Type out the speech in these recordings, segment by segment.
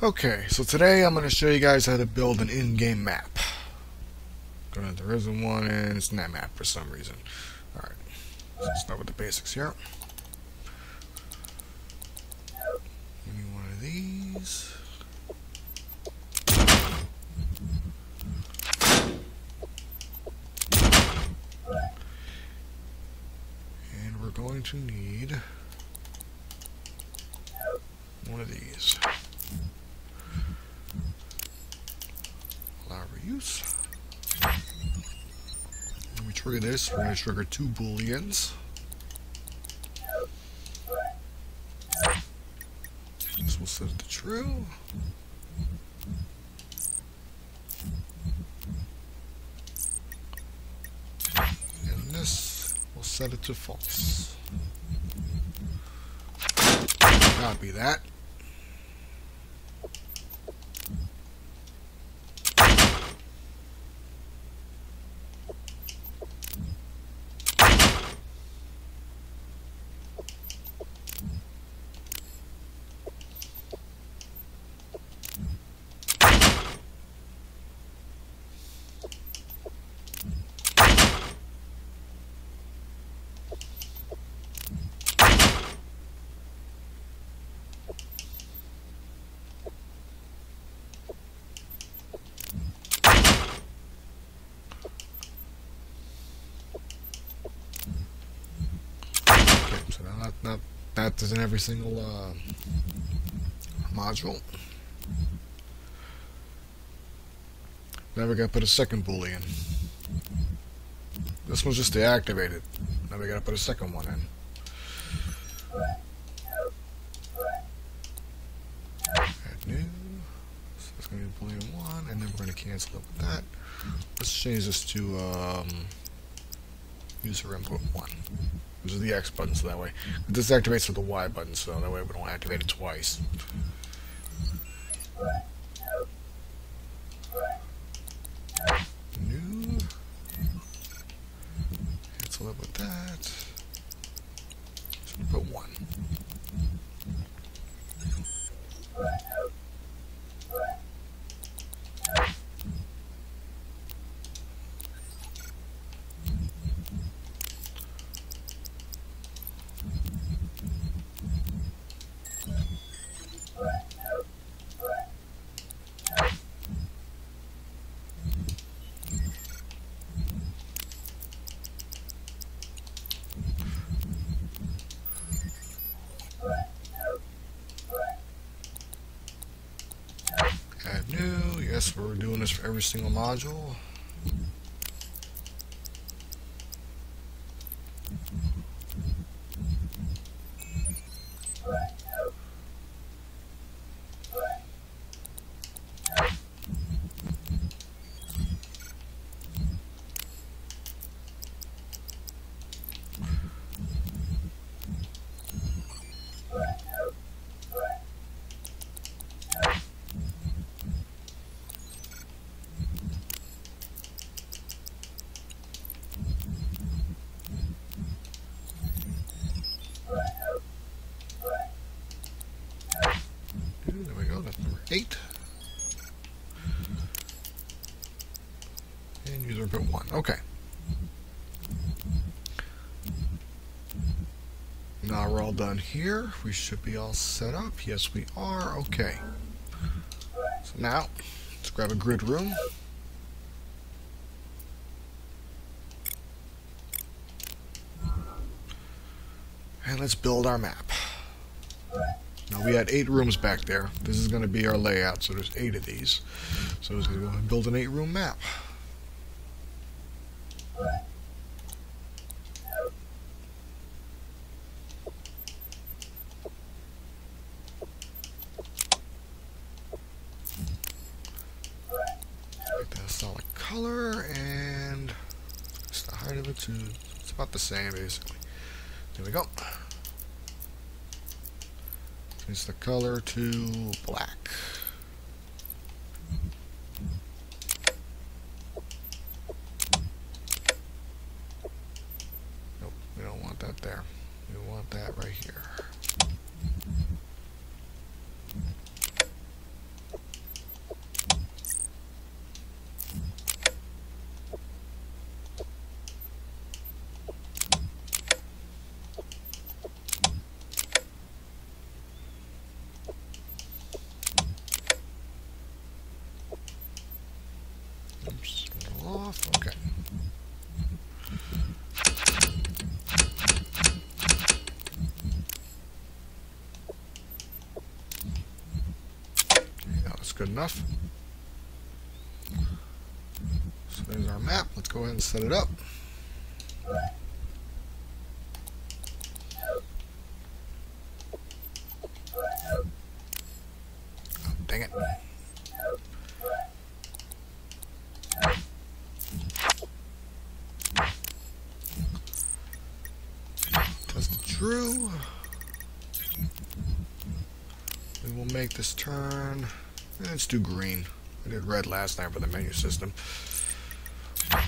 Okay, so today I'm going to show you guys how to build an in-game map. There isn't one and in SnapMap for some reason. Alright, let's start with the basics here. Give me one of these. And we're going to need one of these. When we trigger this, we're going to trigger two booleans. This will set it to true. And this will set it to false. Copy that. So now that, that, that is in every single uh, module. Now we gotta put a second boolean. This one's just deactivated. Now we gotta put a second one in. Add new. So that's gonna be boolean one, and then we're gonna cancel it with that. Let's change this to um, user input one. This is the X button, so that way. This activates with the Y button, so that way we don't activate it twice. New. Cancel it with that. So we put one. Add We're doing this for every single module. There we go. That's number eight. And user input one. Okay. Now we're all done here. We should be all set up. Yes, we are. Okay. So now, let's grab a grid room. And let's build our map. Now we had eight rooms back there. This is going to be our layout, so there's eight of these. So it's going to build an eight-room map. Make that a solid color, and it's the height of it too. It's about the same, basically. There we go. Change the color to black. Nope, we don't want that there. We want that right here. Good enough. So there's our map. Let's go ahead and set it up. Oh, dang it. We will make this turn. Let's do green. I did red last time for the menu system.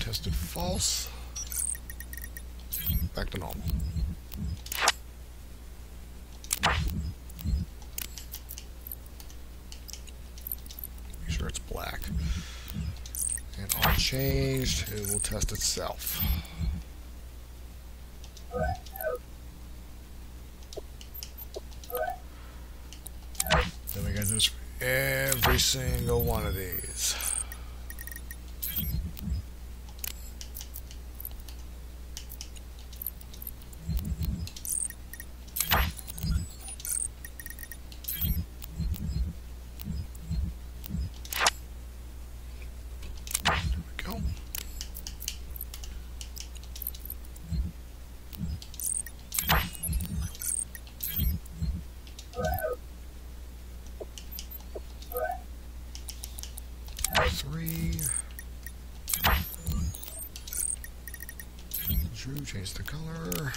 Tested false. Back to normal. Make sure it's black. And on changed, it will test itself. Then we gotta do this for every single one of these. There we go. Three. True, change the color.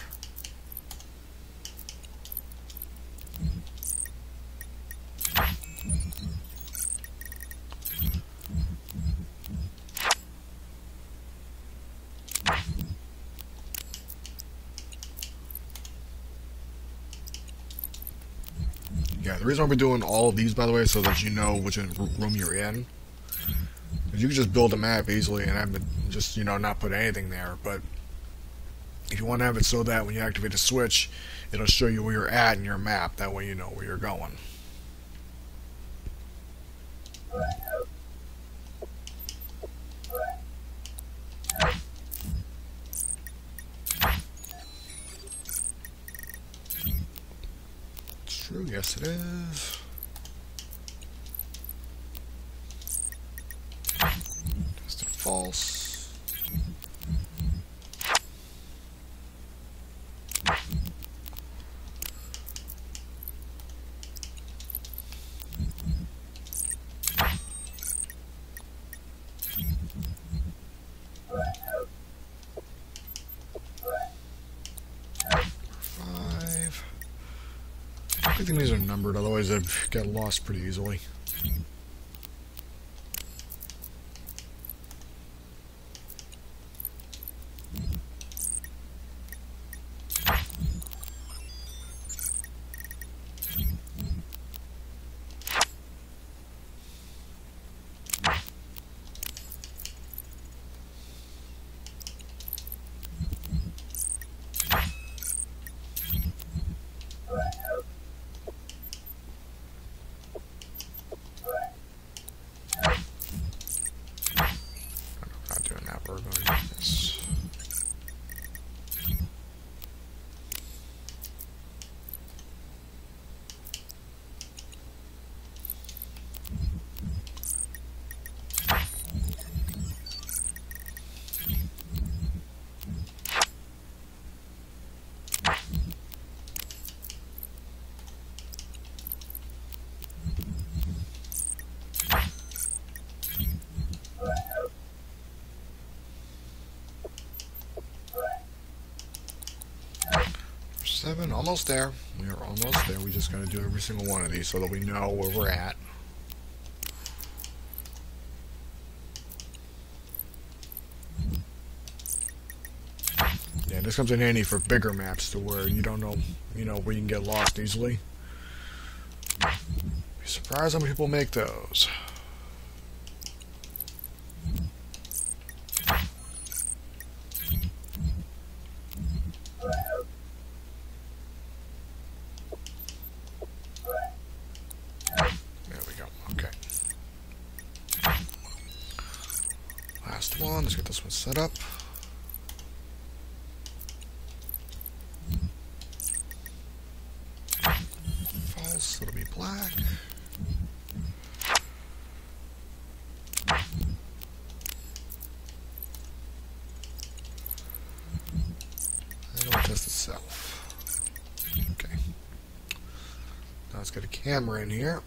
Yeah, the reason why we're doing all of these, by the way, so that you know which room you're in. You can just build a map easily and have just, you know, not put anything there. But if you want to have it so that when you activate a switch, it'll show you where you're at in your map. That way you know where you're going. True, yes it is. Tested false. Five. I think these are numbered, otherwise I'd get lost pretty easily. Not doing that, we're going to do this. Seven, almost there. We are almost there. We just got to do every single one of these so that we know where we're at. Yeah, this comes in handy for bigger maps to where you don't know, you know, where you can get lost easily. Be surprised how many people make those. one. Let's get this one set up. False, it'll be black. It'll test itself. Okay. Now let's get a camera in here.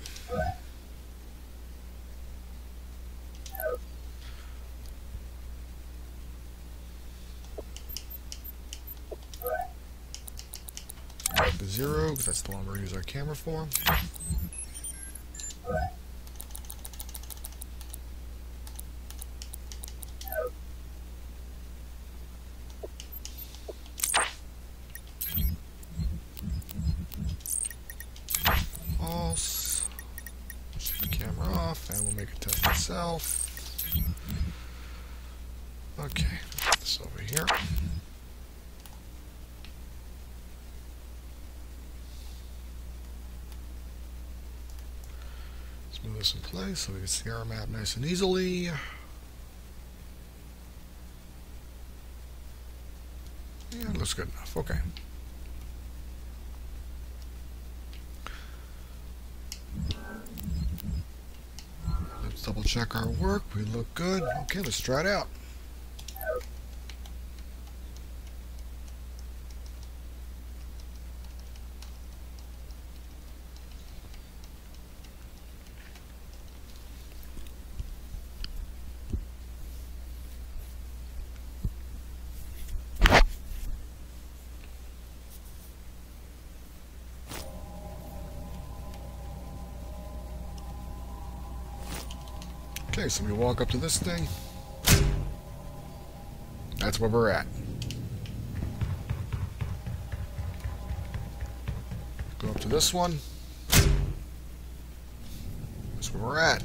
Zero, because that's the one we're going to use our camera for. False. Shut the camera off, and we'll make it test itself. Okay, put this over here. Move this in place so we can see our map nice and easily. Yeah, looks good enough. Okay. Let's double check our work. We look good. Okay, let's try it out. Okay, so we walk up to this thing. That's where we're at. Go up to this one. That's where we're at.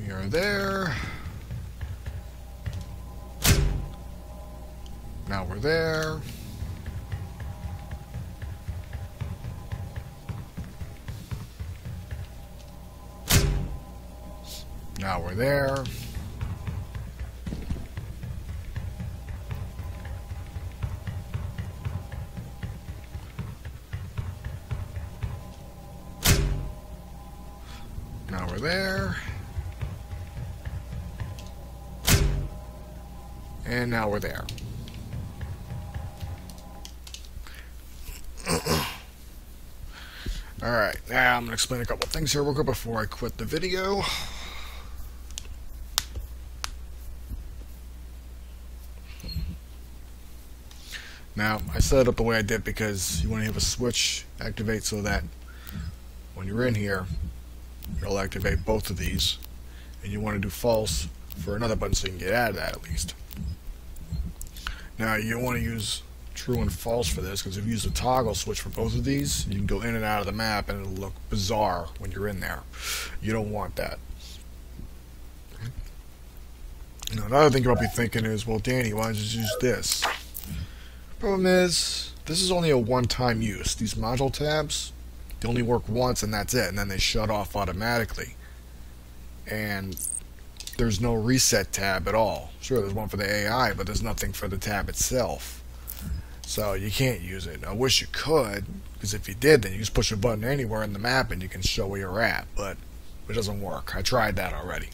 We are there. There. Now we're there. Now we're there. And now we're there. Alright, now I'm going to explain a couple things here real quick before I quit the video. Now, I set it up the way I did because you want to have a switch activate so that when you're in here, it'll activate both of these. And you want to do false for another button so you can get out of that at least. Now, you want to use true and false for this because if you use a toggle switch for both of these, you can go in and out of the map and it'll look bizarre when you're in there. You don't want that. Now, another thing you'll be thinking is, well, Danny, why don't you just use this? Problem is, this is only a one-time use. These module tabs, they only work once and that's it, and then they shut off automatically. And there's no reset tab at all. Sure, there's one for the AI, but there's nothing for the tab itself. So you can't use it. I wish you could, because if you did, then you just push a button anywhere in the map and you can show where you're at, but it doesn't work. I tried that already.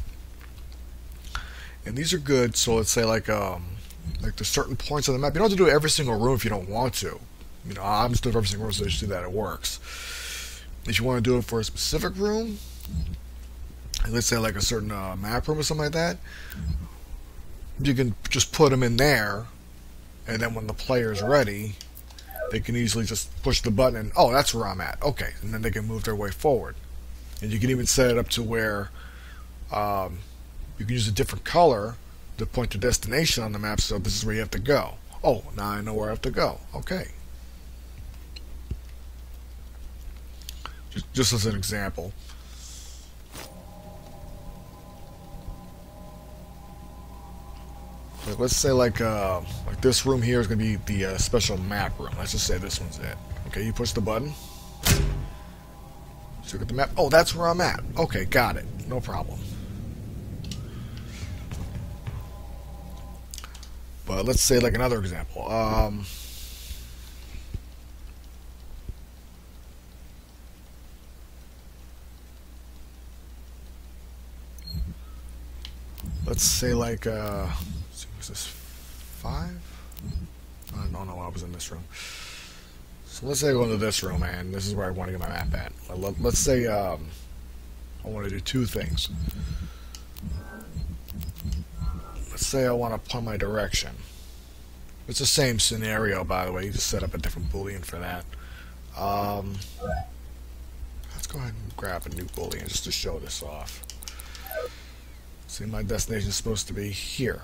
And these are good, so let's say like um like there's certain points on the map. You don't have to do every single room if you don't want to. You know, I'm just doing every single room so just do that it works. If you want to do it for a specific room, let's say like a certain uh, map room or something like that, you can just put them in there, and then when the player's ready, they can easily just push the button and, oh, that's where I'm at. Okay, and then they can move their way forward. And you can even set it up to where um, you can use a different color to point to destination on the map, so this is where you have to go. Oh, now I know where I have to go. Okay. Just, just as an example. Like, let's say like uh, like this room here is gonna be the uh, special map room. Let's just say this one's it. Okay, you push the button. So look at the map. Oh, that's where I'm at. Okay, got it. No problem. But let's say like another example. Um, let's say like uh was this five? I don't know. I was in this room. So let's say I go into this room, and this is where I want to get my map at. Let's say um, I want to do two things. Let's say I want to plumb my direction. It's the same scenario, by the way. You just set up a different boolean for that. Um, let's go ahead and grab a new boolean just to show this off. See, my destination is supposed to be here.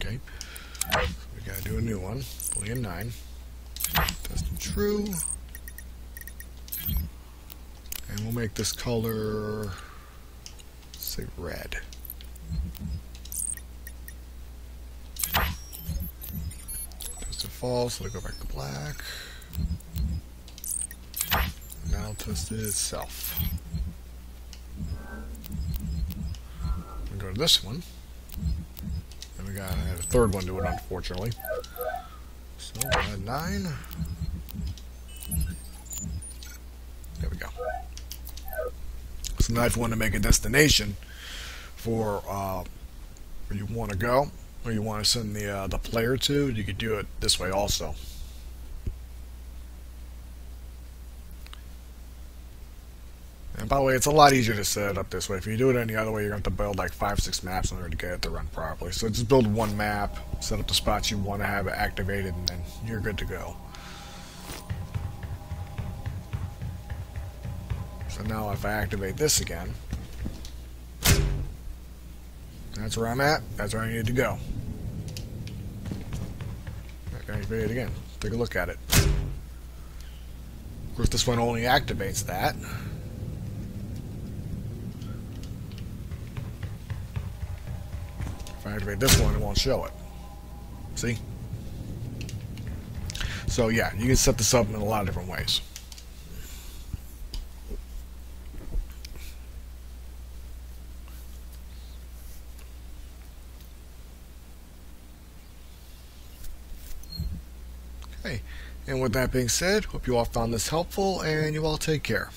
Okay. We gotta do a new one. Boolean 9. Test true. And we'll make this color, say red. Test it false, let it go back to black. Now test it itself. Go to this one. Got a third one to it, unfortunately. So, uh, nine. There we go. So now if you want to make a destination for uh, where you want to go, or you want to send the uh, the player to, you could do it this way also. And by the way, it's a lot easier to set it up this way. If you do it any other way, you're going to have to build like five, six maps in order to get it to run properly. So just build one map, set up the spots you want to have it activated, and then you're good to go. So now if I activate this again, that's where I'm at. That's where I need to go. Activate it again. Take a look at it. Of course, this one only activates that. Activate this one, it won't show it. See? So yeah, you can set this up in a lot of different ways. Okay, and with that being said, hope you all found this helpful, and you all take care.